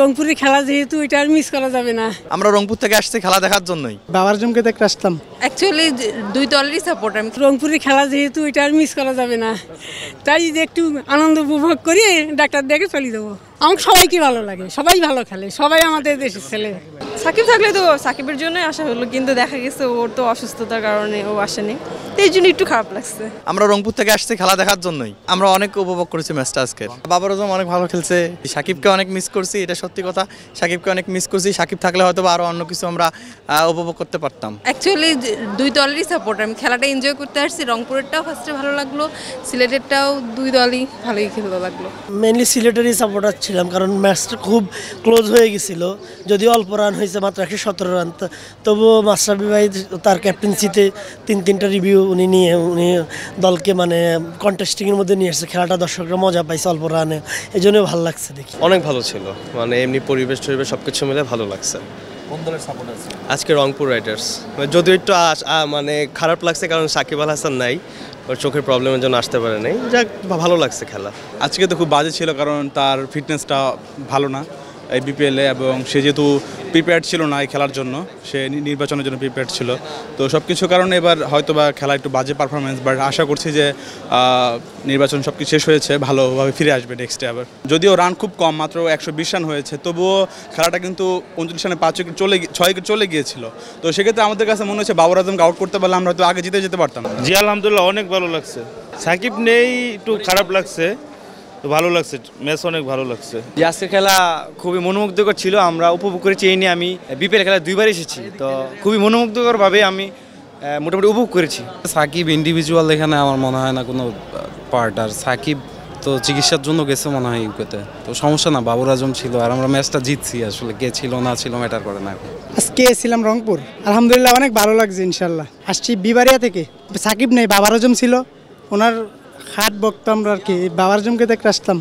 রংপুরের খেলা যেহেতু এটা আর মিস করা যাবে না। আমরা রংপুর থেকে আসছি খেলা দেখার জন্যই। বাবার জমকে দেখতে আসতাম। অ্যাকচুয়ালি দুই দলেরই সাপোর্ট আমি রংপুরের খেলা যেহেতু এটা আর মিস করা যাবে না। তাই যে একটু আনন্দ উপভোগ করি ডাক্তার দেখে চলে যাব। আমার সবাইকে ভালো লাগে সবাই ভালো খেলে সবাই আমাদের দেশের ছেলে। সাকিব থাকলে তো সাকিবের জন্যই আসা হলো কিন্তু দেখা গেছে ওর তো অসুস্থতার কারণে ও আসেনি। তো এই জন্য একটু খারাপ লাগছে। আমরা রংপুর থেকে আসছি খেলা দেখার জন্যই। আমরা অনেক উপভোগ করেছি ম্যাচটা আজকে বাবর আজম অনেক ভালো খেলছে। সাকিবকে অনেক মিস করছি এটা সত্যি কথা। সাকিবকে অনেক মিস করছি। সাকিব থাকলে হয়তো বা আরও অন্য কিছু আমরা উপভোগ করতে পারতাম। অ্যাকচুয়ালি দুই দলেরই সাপোর্ট আমি খেলাটা এনজয় করতে আসছি। রংপুরেরটাও ফার্স্টে ভালো লাগল সিলেটেরটাও দুই দলই ভালোই খেলতে লাগল। মেনলি সিলেটেরই সাপোর্টার ছিলাম কারণ ম্যাচটা খুব ক্লোজ হয়ে গেছিল। যদিও অল্প রান হয়েছে মাত্র একশো সতেরো রান তবুও মাস্টারবি ভাই তার ক্যাপ্টেন্সিতে তিন তিনটা রিভিউ উনি নিয়ে উনি দলকে মানে কন্টেস্টিংয়ের মধ্যে নিয়ে এসেছে। খেলাটা দর্শকরা মজা পাইছে অল্প রানে এই জন্য ভালো লাগছে দেখি। অনেক ভালো ছিল। মানে এমনি পরিবেশ টরিবেশ সব কিছু মিলে ভালো লাগছে। আজকে রংপুর রাইডার্স যদিও একটু আ, মানে খারাপ লাগছে কারণ সাকিব আল হাসান নাই। ওর চোখের প্রবলেমের জন্য আসতে পারে নাই। যাক ভালো লাগছে খেলা। আজকে তো খুব বাজে ছিল কারণ তার ফিটনেসটা ভালো না। এই বিপিএলে এবং সে যেহেতু প্রিপেয়ার্ড ছিল না এই খেলার জন্য। সে নির্বাচনের জন্য প্রিপেয়ার্ড ছিল। তো সব কিছু কারণে এবার হয়তো বা খেলা একটু বাজে পারফরমেন্স বাট আশা করছি যে নির্বাচন সব কিছু শেষ হয়েছে, ভালোভাবে ফিরে আসবে নেক্সটে আবার। যদিও রান খুব কম, মাত্র একশো বিশ রান হয়েছে, তবুও খেলাটা কিন্তু উনত্রিশ রানে পাঁচ উইকেট চলে ছয় উইকেট চলে গিয়েছিল। তো সেক্ষেত্রে আমাদের কাছে মনে হচ্ছে বাবর আজমকে আউট করতে পারলে আমরা হয়তো আগে জিতে যেতে পারতাম। জি, আলহামদুলিল্লাহ, অনেক ভালো লাগছে। সাকিব নেই, একটু খারাপ লাগছে। তো ভালো লাগছে ম্যাচ অনেক ভালো লাগছে। যে আজকের খেলা খুবই মনোমুগ্ধকর ছিল আমরা উপভোগ করেছি এই নিয়ে আমি বিপিএল খেলা দুইবার এসেছি তো খুবই মনোমুগ্ধকরভাবে আমি মোটামুটি উপভোগ করেছি। সাকিব ইন্ডিভিজুয়াল এখানে আমার মনে হয় না কোনো পার্ট আর সাকিব তো চিকিৎসার জন্য গেছে মনে হয় ইউকেতে তো সমস্যা না বাবুর আজম ছিল আর আমরা ম্যাচটা জিতছি আসলে কে ছিল না ছিল ম্যাটার করে না আজকে এসেছিলাম রংপুর আলহামদুলিল্লাহ অনেক ভালো লাগছে ইনশাল্লাহ। আসছি বিবারিয়া থেকে সাকিব নেই বাবার জম ছিল ওনার হাট বকতাম আর কি বাবার জমকে দেখতে আসতাম